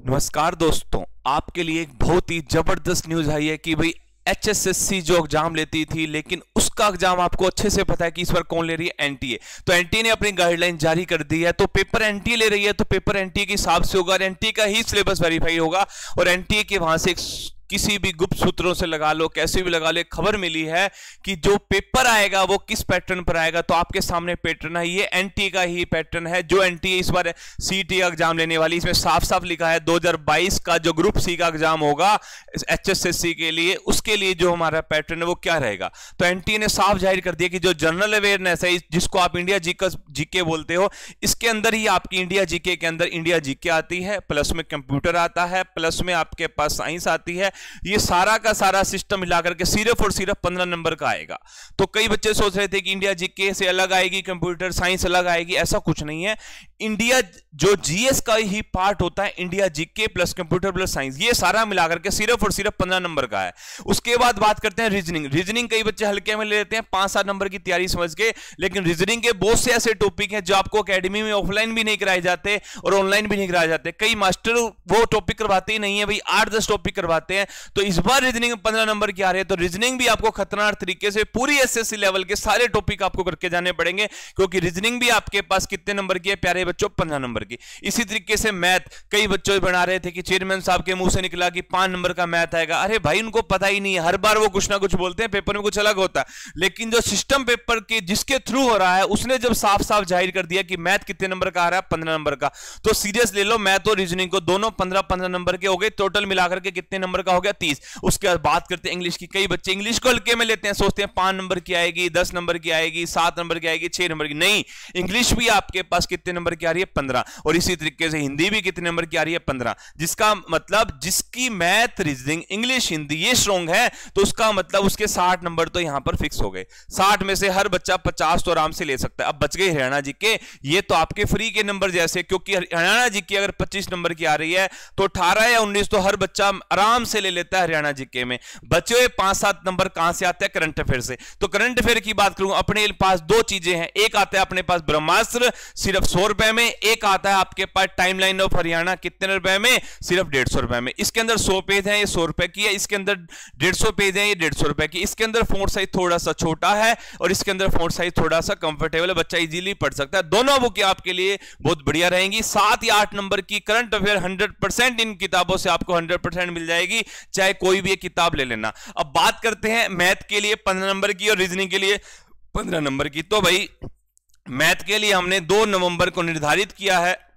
नमस्कार दोस्तों, आपके लिए एक बहुत ही ज़बरदस्त न्यूज़ आई है कि भाई एचएसएससी जो एग्ज़ाम लेती थी, लेकिन उसका एग्ज़ाम आपको अच्छे से पता है कि इस बार कौन ले रही है? एनटीए तो एनटीए ने अपनी गाइडलाइन जारी कर दी है तो पेपर एनटीए ले रही है तो पेपर एनटीए के हिसाब से होगा और एनटीए का ही सिलेबस वेरीफाई होगा और एनटीए के वहाँ से एक किसी भी गुप्त सूत्रों से लगा लो, कैसे भी लगा लो खबर मिली है कि जो पेपर आएगा वो किस पैटर्न पर आएगा? तो आपके सामने पैटर्न है, ये एनटी का ही पैटर्न है, जो एनटी इस बार सीटी का एग्ज़ाम लेने वाली इसमें साफ़ साफ़ लिखा है 2022 का जो ग्रुप सी का एग्ज़ाम होगा एचएसएससी के लिए, उसके लिए जो हमारा पैटर्न है वो क्या रहेगा? तो एनटी ने साफ़ ज़ाहिर कर दिया कि जो जनरल अवेयरनेस है, जिसको आप इंडिया जीके बोलते हो। इसके अंदर ही आपकी इंडिया जीके के अंदर इंडिया जीके आती है, प्लस में कंप्यूटर आता है, प्लस में आपके पास साइंस आती है। ये सारा का सारा सिस्टम मिलाकर के सिर्फ़ और सिर्फ़ पंद्रह नंबर का आएगा। तो कई बच्चे सोच रहे थे कि इंडिया जीके से अलग आएगी कंप्यूटर, साइंस अलग आएगी, ऐसा कुछ नहीं है। इंडिया जो जीएस का ही पार्ट होता है, India GK plus computer plus science, ये सारा मिलाकर के सिर्फ़ और सिर्फ़ पंद्रह नंबर का है। उसके बाद बात करते हैं रीजनिंग। रीजनिंग कई बच्चे हल्के में ले लेते हैं, पाँच सात नंबर की तैयारी समझ के, लेकिन रीजनिंग के बहुत से ऐसे टॉपिक हैं जो आपको अकेडमी में ऑफलाइन भी नहीं कराए जाते और ऑनलाइन भी नहीं कराए जाते। कई मास्टर वो टॉपिक करवाते ही नहीं है, भाई, आठ, दस टॉपिक करवाते हैं। तो इस बार रीजनिंग पंद्रह नंबर की आ रही है तो रीजनिंग भी आपको खतरनाक तरीके से पूरी एसएससी लेवल के सारे टॉपिक आपको करके जाने पड़ेंगे, क्योंकि रीजनिंग भी आपके पास कितने नंबर की है, प्यारे बच्चों, पंद्रह नंबर की। इसी तरीके से मैथ कई बच्चों बना रहे थे कि चेयरमैन साहब के मुँह से निकला कि पाँच नंबर का मैथ आएगा। अरे भाई, उनको पता ही नहीं है, हर बार वो कुछ ना कुछ बोलते हैं पेपर में कुछ अलग होता है। लेकिन जो सिस्टम पेपर के जिसके थ्रू हो रहा है, उसने जब साफ़ साफ़ ज़ाहिर कर दिया कि मैथ कितने नंबर का आ रहा है? पंद्रह नंबर का। तो सीरियस ले लो, मैथ और रीजनिंग को दोनों पंद्रह पंद्रह नंबर के हो गए। टोटल मिलाकर के कितने नंबर का हो गया? तीस। उसके बाद बात करते हैं इंग्लिश की। कई बच्चे इंग्लिश को हल्के में लेते हैं। सोचते हैं पाँच नंबर की आएगी, दस नंबर की आएगी, सात नंबर की आएगी, छह नंबर की। नहीं इंग्लिश भी आपके पास कितने नंबर की आ रही है? पंद्रह। और इसी तरीके से हिंदी भी कितने नंबर की आ रही है? पंद्रह। जिसका मतलब जिसकी मैथ, रीजनिंग इंग्लिश हिंदी ये स्ट्रॉन्ग है तो उसका मतलब उसके साठ नंबर तो यहाँ पर फिक्स हो गए। साठ में से हर बच्चा पचास तो आराम से ले सकता है। अब बच गए हरियाणा जी के, ये तो आपके फ्री के नंबर जैसे, क्योंकि हरियाणा जी की अगर पच्चीस नंबर की आ रही है तो अठारह या उन्नीस तो हर बच्चा आराम से ले लेता है हरियाणा जीके में। बचे हुए पाँच सात नंबर कहाँ से आते हैं? करंट अफेयर से। तो करंट अफेयर की बात करूँ, अपने पास दो चीज़ें हैं। एक आता है अपने पास ब्रह्मास्त्र, सिर्फ़ सौ रुपए में। एक आता है आपके पास टाइमलाइन ऑफ़ हरियाणा, कितने रुपए में? सिर्फ़ डेढ़ सौ रुपए में। इसके अंदर सौ पेज है, ये सौ रुपए की है। इसके अंदर डेढ़ सौ पेज है, ये डेढ़ सौ रुपए की। इसके अंदर फ़ोन साइज़ थोड़ा सा छोटा है, और इसके अंदर फ़ोन साइज़ थोड़ा सा कंफर्टेबल है। बच्चा इजीली पढ़ सकता है। दोनों बुक आपके लिए बहुत बढ़िया रहेंगी। सात या आठ नंबर की करंट अफेयर हंड्रेड परसेंट इन किताबों से आपको हंड्रेड परसेंट मिल जाएगी, चाहे कोई भी किताब ले लेना। अब बात करते हैं मैथ के लिए पंद्रह नंबर की और रीजनिंग के लिए पंद्रह नंबर की। तो भाई, मैथ के लिए हमने दो नवंबर को निर्धारित किया है।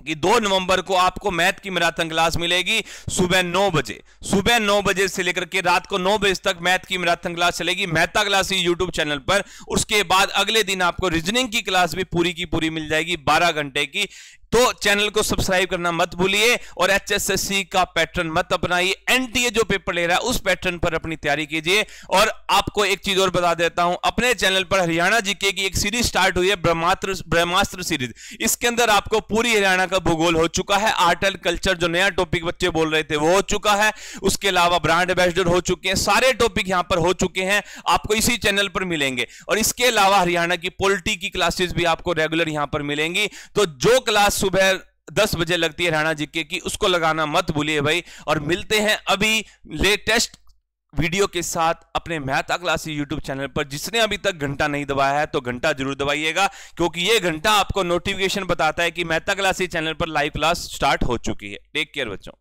कि दो नवंबर को आपको मैथ की मैराथन क्लास मिलेगी सुबह नौ बजे। सुबह नौ बजे से लेकर के रात को नौ बजे तक मैथ की मैराथन क्लास चलेगी मेहता क्लास यूट्यूब चैनल पर। उसके बाद अगले दिन आपको रीजनिंग की क्लास भी पूरी की पूरी मिल जाएगी बारह घंटे की। तो चैनल को सब्सक्राइब करना मत भूलिए और एचएसएससी का पैटर्न मत अपनाइए, एनटीए जो पेपर ले रहा है, उस पैटर्न पर अपनी तैयारी कीजिए। और आपको एक चीज़ और बता देता हूँ, अपने चैनल पर हरियाणा जीके की एक सीरीज़ स्टार्ट हुई है ब्रह्मास्त्र ब्रह्मास्त्र सीरीज़। इसके अंदर आपको पूरी हरियाणा का भूगोल हो चुका है, आर्ट एंड कल्चर जो नया टॉपिक बच्चे बोल रहे थे वो हो चुका है, उसके अलावा ब्रांड एम्बेसडर हो चुके हैं, सारे टॉपिक यहाँ पर हो चुके हैं, आपको इसी चैनल पर मिलेंगे। और इसके अलावा हरियाणा की पोलिटी की क्लासेस भी आपको रेगुलर यहाँ पर मिलेंगी। तो जो क्लास सुबह दस बजे लगती है राणा जीके की उसको लगाना मत भूलिए भाई। और मिलते हैं अभी लेटेस्ट वीडियो के साथ अपने मैथा क्लासी यूट्यूब चैनल पर। जिसने अभी तक घंटा नहीं दबाया है तो घंटा ज़रूर दबाइएगा, क्योंकि ये घंटा आपको नोटिफिकेशन बताता है कि मेहता क्लासी चैनल पर लाइव क्लास स्टार्ट हो चुकी है। टेक केयर बच्चों।